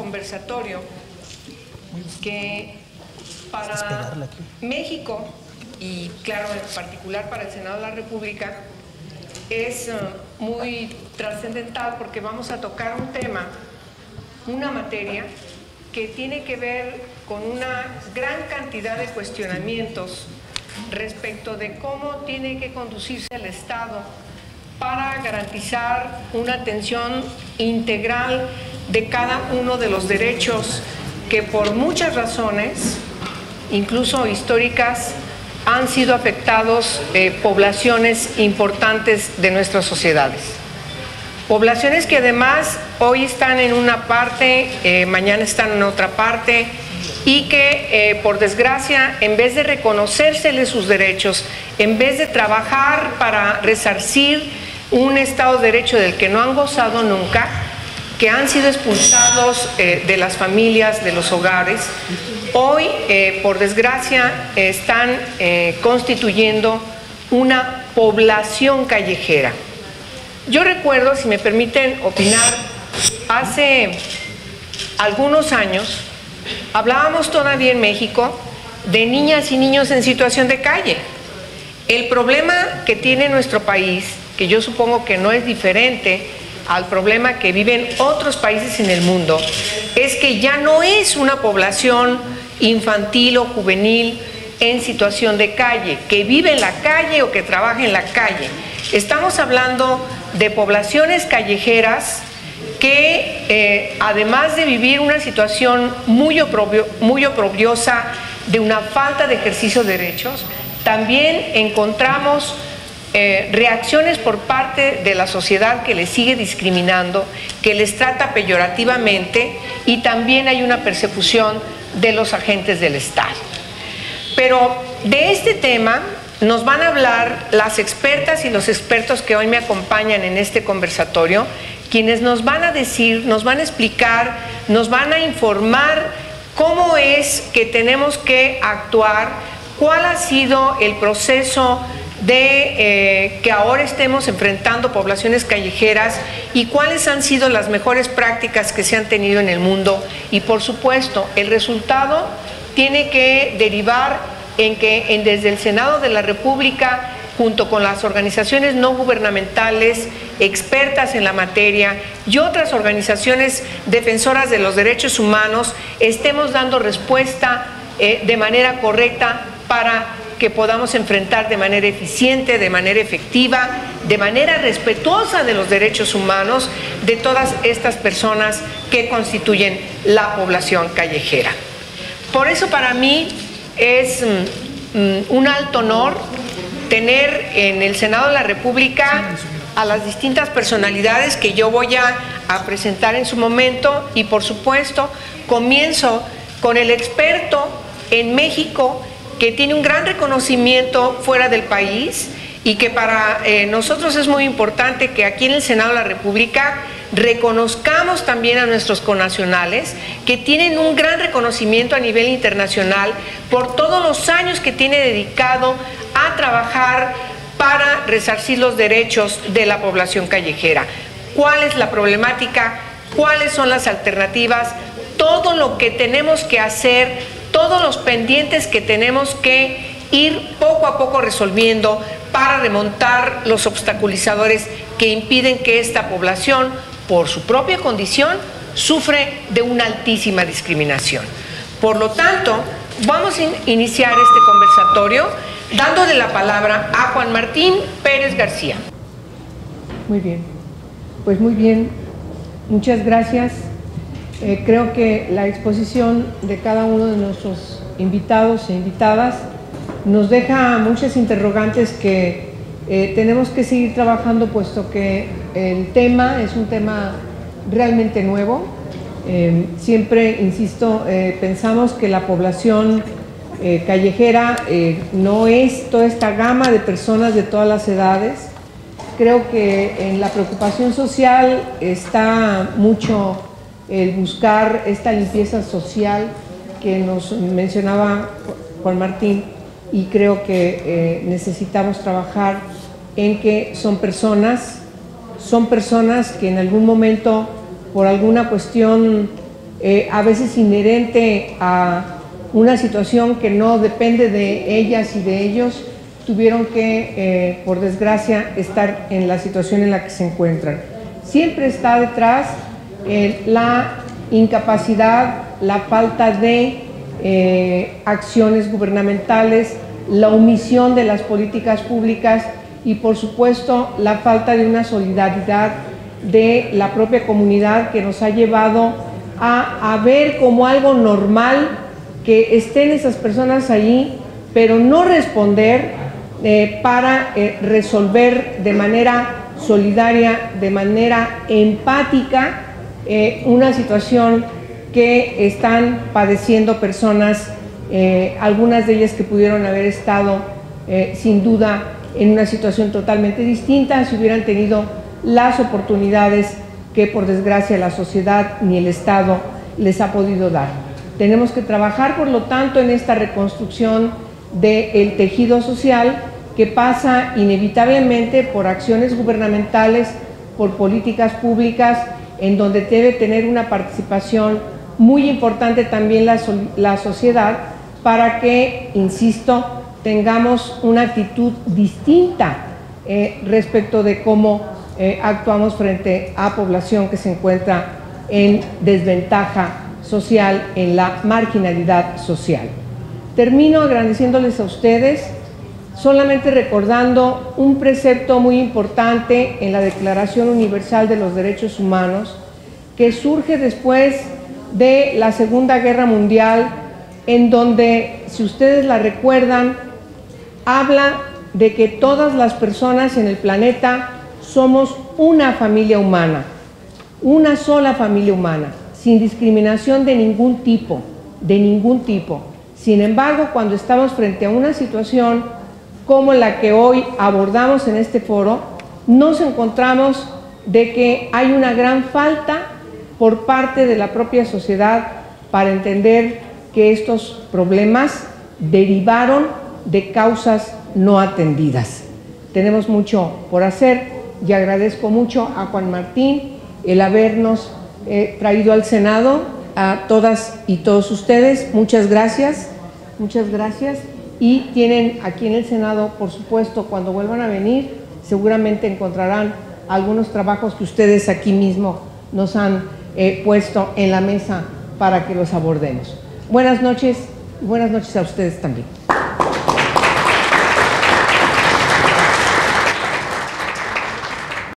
conversatorio que para México y claro, en particular para el Senado de la República, es eh, muy trascendental porque vamos a tocar un tema, una materia que tiene que ver con una gran cantidad de cuestionamientos respecto de cómo tiene que conducirse el Estado para garantizar una atención integral de cada uno de los derechos que por muchas razones, incluso históricas, han sido afectados eh, poblaciones importantes de nuestras sociedades. Poblaciones que además hoy están en una parte, eh, mañana están en otra parte y que eh, por desgracia en vez de reconocérseles sus derechos, en vez de trabajar para resarcir un Estado de Derecho del que no han gozado nunca, que han sido expulsados de las familias, de los hogares, hoy, eh, por desgracia, están eh, constituyendo una población callejera. Yo recuerdo, si me permiten opinar, hace algunos años hablábamos todavía en México de niñas y niños en situación de calle. El problema que tiene nuestro país, que yo supongo que no es diferente al problema que viven otros países en el mundo, es que ya no es una población infantil o juvenil en situación de calle, que vive en la calle o que trabaja en la calle. Estamos hablando de poblaciones callejeras que eh, además de vivir una situación muy, muy oprobiosa de una falta de ejercicio de derechos, también encontramos eh, reacciones por parte de la sociedad que les sigue discriminando, que les trata peyorativamente y también hay una persecución de los agentes del Estado. Pero de este tema nos van a hablar las expertas y los expertos que hoy me acompañan en este conversatorio, quienes nos van a decir, nos van a explicar, nos van a informar cómo es que tenemos que actuar, cuál ha sido el proceso de eh, que ahora estemos enfrentando poblaciones callejeras y cuáles han sido las mejores prácticas que se han tenido en el mundo. Y por supuesto, el resultado tiene que derivar en que desde el Senado de la República, junto con las organizaciones no gubernamentales, expertas en la materia y otras organizaciones defensoras de los derechos humanos, estemos dando respuesta eh, de manera correcta para que podamos enfrentar de manera eficiente, de manera efectiva, de manera respetuosa de los derechos humanos de todas estas personas que constituyen la población callejera. Por eso para mí es mm, mm, un alto honor tener en el Senado de la República a las distintas personalidades que yo voy a, a, presentar en su momento y por supuesto comienzo con el experto en México que tiene un gran reconocimiento fuera del país y que para eh, nosotros es muy importante que aquí en el Senado de la República reconozcamos también a nuestros conacionales que tienen un gran reconocimiento a nivel internacional por todos los años que tiene dedicado a trabajar para resarcir los derechos de la población callejera. ¿Cuál es la problemática? ¿Cuáles son las alternativas? Todo lo que tenemos que hacer todos los pendientes que tenemos que ir poco a poco resolviendo para remontar los obstaculizadores que impiden que esta población, por su propia condición, sufre de una altísima discriminación. Por lo tanto, vamos a iniciar este conversatorio dándole la palabra a Juan Martín Pérez García. Muy bien, pues muy bien, muchas gracias. Eh, creo que la exposición de cada uno de nuestros invitados e invitadas nos deja muchas interrogantes que eh, tenemos que seguir trabajando puesto que el tema es un tema realmente nuevo. Eh, siempre, insisto, pensamos que la población callejera no es toda esta gama de personas de todas las edades. Creo que en la preocupación social está mucho el buscar esta limpieza social que nos mencionaba Juan Martín y creo que eh, necesitamos trabajar en que son personas, son personas que en algún momento por alguna cuestión eh, a veces inherente a una situación que no depende de ellas y de ellos, tuvieron que, eh, por desgracia, estar en la situación en la que se encuentran. Siempre está detrás eh, la incapacidad, la falta de acciones gubernamentales, la omisión de las políticas públicas y, por supuesto, la falta de una solidaridad de la propia comunidad que nos ha llevado a, ver como algo normal que estén esas personas allí, pero no responder eh, para eh, resolver de manera solidaria, de manera empática, eh, una situación que están padeciendo personas, algunas de ellas que pudieron haber estado sin duda en una situación totalmente distinta si hubieran tenido las oportunidades que por desgracia la sociedad ni el Estado les ha podido dar. Tenemos que trabajar, por lo tanto, en esta reconstrucción del tejido social que pasa inevitablemente por acciones gubernamentales, por políticas públicas, en donde debe tener una participación muy importante también la, la sociedad para que, insisto, tengamos una actitud distinta eh, respecto de cómo eh, actuamos frente a población que se encuentra en desventaja social, en la marginalidad social. Termino agradeciéndoles a ustedes, solamente recordando un precepto muy importante en la Declaración Universal de los Derechos Humanos, que surge después de la Segunda Guerra Mundial, en donde, si ustedes la recuerdan, habla de que todas las personas en el planeta somos una familia humana, una sola familia humana, sin discriminación de ningún tipo, de ningún tipo. Sin embargo, cuando estamos frente a una situación como la que hoy abordamos en este foro, nos encontramos de que hay una gran falta por parte de la propia sociedad para entender que estos problemas derivaron de causas no atendidas. Tenemos mucho por hacer y agradezco mucho a Juan Martín el habernos eh, traído al Senado, a todas y todos ustedes. Muchas gracias, muchas gracias. Y tienen aquí en el Senado, por supuesto, cuando vuelvan a venir, seguramente encontrarán algunos trabajos que ustedes aquí mismo nos han eh, puesto en la mesa para que los abordemos. Buenas noches, buenas noches a ustedes también.